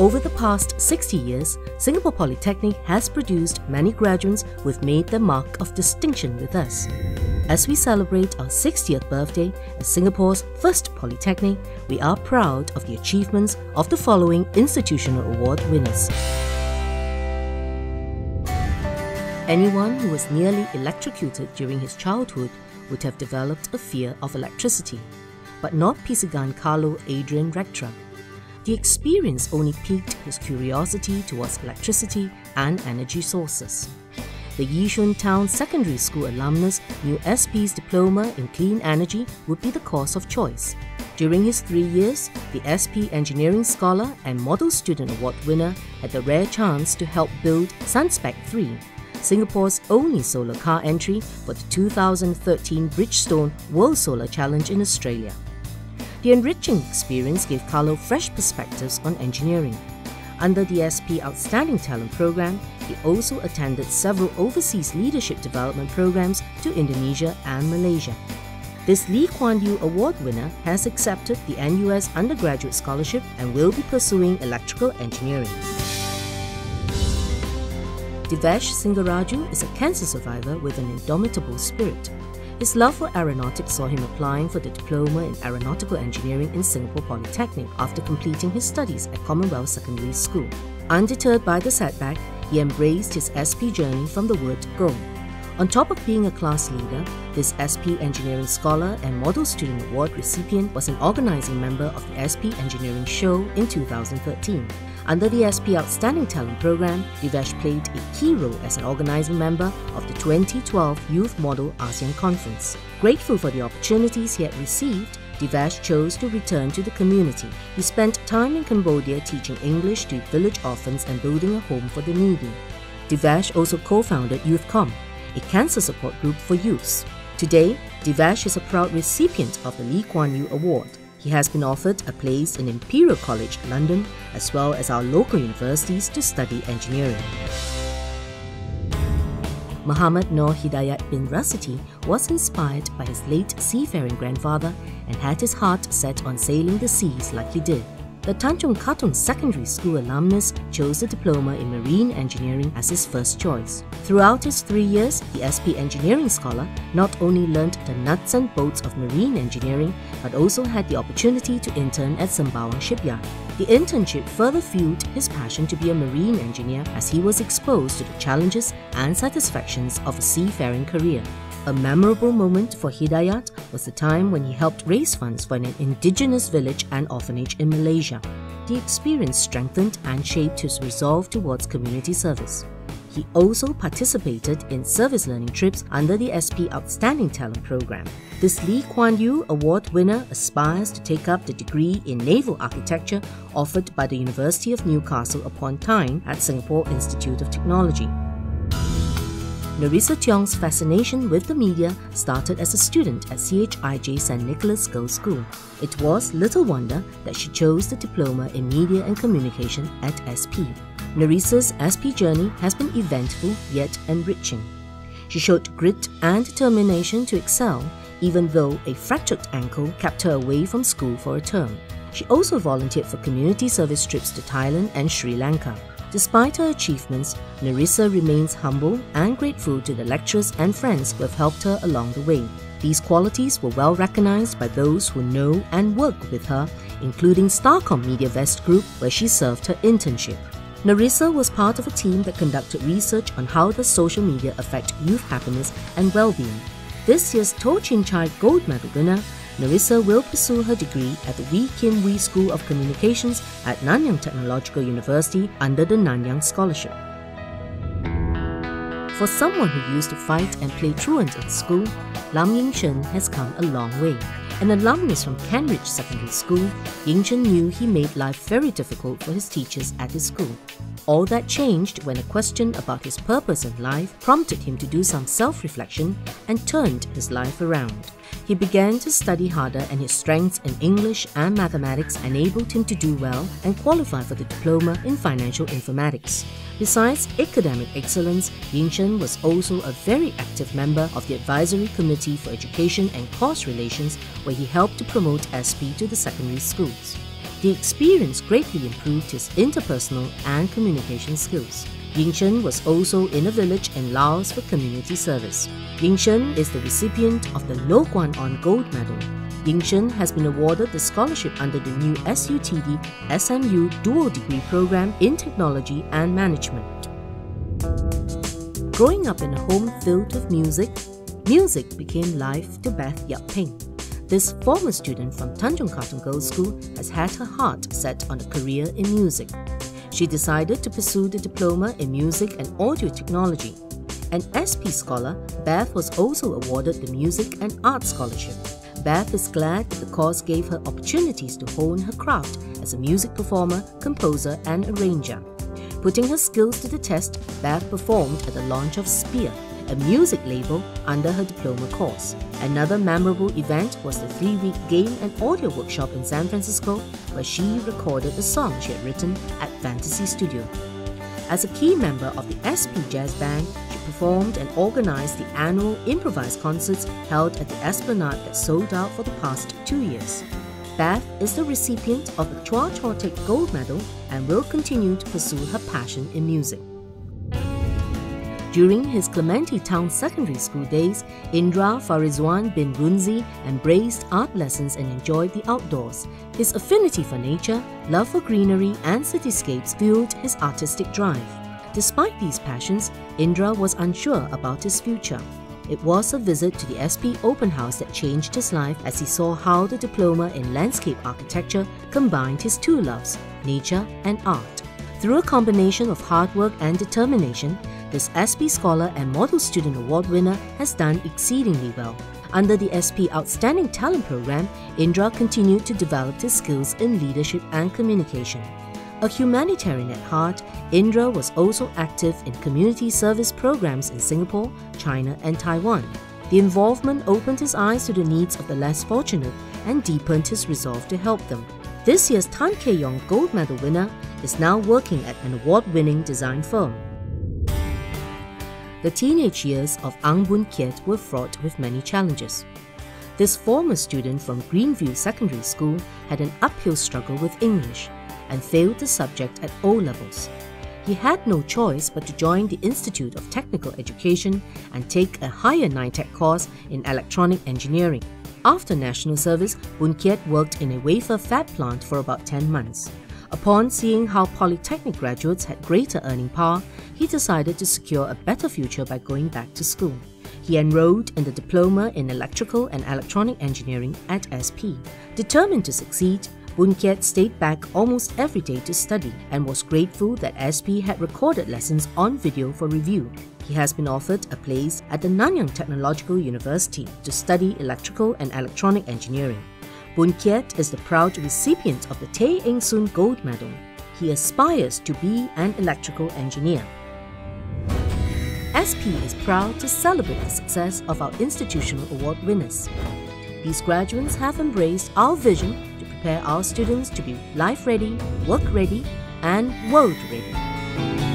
Over the past 60 years, Singapore Polytechnic has produced many graduates who have made their mark of distinction with us. As we celebrate our 60th birthday as Singapore's first polytechnic, we are proud of the achievements of the following institutional award winners. Anyone who was nearly electrocuted during his childhood would have developed a fear of electricity, but not Pisigan Carlo Adrian Rectra. The experience only piqued his curiosity towards electricity and energy sources. The Yishun Town Secondary School alumnus knew SP's diploma in clean energy would be the course of choice. During his three years, the SP Engineering Scholar and Model Student Award winner had the rare chance to help build Sunspec 3, Singapore's only solar car entry for the 2013 Bridgestone World Solar Challenge in Australia. The enriching experience gave Carlo fresh perspectives on engineering. Under the SP Outstanding Talent Program, he also attended several overseas leadership development programs to Indonesia and Malaysia. This Lee Kuan Yew Award winner has accepted the NUS undergraduate scholarship and will be pursuing electrical engineering. Divesh Singaraju is a cancer survivor with an indomitable spirit. His love for aeronautics saw him applying for the diploma in aeronautical engineering in Singapore Polytechnic after completing his studies at Commonwealth Secondary School. Undeterred by the setback, he embraced his SP journey from the word go. On top of being a class leader, this SP Engineering Scholar and Model Student Award recipient was an organizing member of the SP Engineering Show in 2013. Under the SP Outstanding Talent Program, Divesh played a key role as an organizing member of the 2012 Youth Model ASEAN Conference. Grateful for the opportunities he had received, Divesh chose to return to the community. He spent time in Cambodia teaching English to village orphans and building a home for the needy. Divesh also co-founded YouthCom, a cancer support group for youths. Today, Divesh is a proud recipient of the Lee Kuan Yew Award. He has been offered a place in Imperial College London as well as our local universities to study engineering. Muhammad Nur Hidayat bin Rasiti was inspired by his late seafaring grandfather and had his heart set on sailing the seas like he did. The Tanjong Katong Secondary School alumnus chose a diploma in marine engineering as his first choice. Throughout his three years, the SP Engineering Scholar not only learned the nuts and bolts of marine engineering, but also had the opportunity to intern at Sembawang Shipyard. The internship further fueled his passion to be a marine engineer as he was exposed to the challenges and satisfactions of a seafaring career. A memorable moment for Hidayat was the time when he helped raise funds for an indigenous village and orphanage in Malaysia. The experience strengthened and shaped his resolve towards community service. He also participated in service learning trips under the SP Outstanding Talent Program. This Lee Kuan Yew Award winner aspires to take up the degree in Naval Architecture offered by the University of Newcastle upon Tyne at Singapore Institute of Technology. Nerissa Tiong's fascination with the media started as a student at CHIJ St. Nicholas Girls' School. It was little wonder that she chose the diploma in Media and Communication at SP. Nerissa's SP journey has been eventful yet enriching. She showed grit and determination to excel, even though a fractured ankle kept her away from school for a term. She also volunteered for community service trips to Thailand and Sri Lanka. Despite her achievements, Nerissa remains humble and grateful to the lecturers and friends who have helped her along the way. These qualities were well recognized by those who know and work with her, including Starcom Media Vest Group, where she served her internship. Nerissa was part of a team that conducted research on how does social media affect youth happiness and well-being. This year's Toh Chin Chye Gold Medal winner Nerissa will pursue her degree at the Wee Kim Wee School of Communications at Nanyang Technological University under the Nanyang Scholarship. For someone who used to fight and play truant in school, Lam Ying Sheng has come a long way. An alumnus from Cambridge Secondary School, Ying Sheng knew he made life very difficult for his teachers at his school. All that changed when a question about his purpose in life prompted him to do some self-reflection and turned his life around. He began to study harder and his strengths in English and mathematics enabled him to do well and qualify for the diploma in financial informatics. Besides academic excellence, Ying Sheng was also a very active member of the Advisory Committee for Education and Course Relations where he helped to promote SP to the secondary schools. The experience greatly improved his interpersonal and communication skills. Ying Sheng was also in a village in Laos for community service. Ying Sheng is the recipient of the Lo Kuan On Gold Medal. Ying Sheng has been awarded the scholarship under the new SUTD SMU Dual Degree Program in Technology and Management. Growing up in a home filled with music, music became life to Beth Yap Peng. This former student from Tanjong Katong Girls' School has had her heart set on a career in music. She decided to pursue the diploma in music and audio technology. An SP scholar, Beth was also awarded the Music and Art Scholarship. Beth is glad that the course gave her opportunities to hone her craft as a music performer, composer, and arranger. Putting her skills to the test, Beth performed at the launch of Spear, a music label under her diploma course. Another memorable event was the three week game and audio workshop in San Francisco, where she recorded a song she had written at Fantasy Studio. As a key member of the SP Jazz Band, she performed and organized the annual improvised concerts held at the Esplanade that sold out for the past two years. Beth is the recipient of the Chua Chua Tek Gold Medal and will continue to pursue her passion in music. During his Clementi Town secondary school days, Indra Faridzuan bin Runzi embraced art lessons and enjoyed the outdoors. His affinity for nature, love for greenery, and cityscapes fueled his artistic drive. Despite these passions, Indra was unsure about his future. It was a visit to the SP Open House that changed his life as he saw how the diploma in landscape architecture combined his two loves, nature and art. Through a combination of hard work and determination, this SP Scholar and Model Student Award winner has done exceedingly well. Under the SP Outstanding Talent Program, Indra continued to develop his skills in leadership and communication. A humanitarian at heart, Indra was also active in community service programs in Singapore, China, and Taiwan. The involvement opened his eyes to the needs of the less fortunate and deepened his resolve to help them. This year's Tan Kee Yong Gold Medal winner is now working at an award winning design firm. The teenage years of Ang Boon Kiat were fraught with many challenges. This former student from Greenview Secondary School had an uphill struggle with English and failed the subject at O levels. He had no choice but to join the Institute of Technical Education and take a higher NITEC course in electronic engineering. After national service, Boon Kiat worked in a wafer fab plant for about 10 months. Upon seeing how polytechnic graduates had greater earning power, he decided to secure a better future by going back to school. He enrolled in the Diploma in Electrical and Electronic Engineering at SP. Determined to succeed, Boon Kiat stayed back almost every day to study and was grateful that SP had recorded lessons on video for review. He has been offered a place at the Nanyang Technological University to study electrical and electronic engineering. Boon Kiat is the proud recipient of the Tay Eng Soon Gold Medal. He aspires to be an electrical engineer. SP is proud to celebrate the success of our institutional award winners. These graduates have embraced our vision to prepare our students to be life ready, work ready, and world ready.